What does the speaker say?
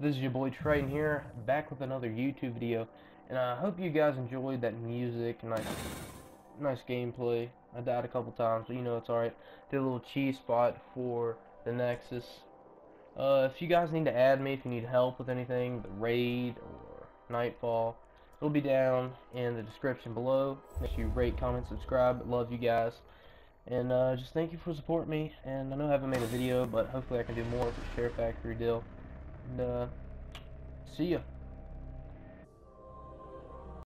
This is your boy Trayton here, back with another YouTube video, and I hope you guys enjoyed that music, nice, nice gameplay. I died a couple times, but you know it's alright. Did a little cheese spot for the Nexus. Uh, if you guys need to add me, if you need help with anything, the raid or Nightfall, it'll be down in the description below. Make sure you rate, comment, subscribe. Love you guys. And uh, just thank you for supporting me. And I know I haven't made a video, but hopefully I can do more for SHAREfactory deal. And uh, see ya.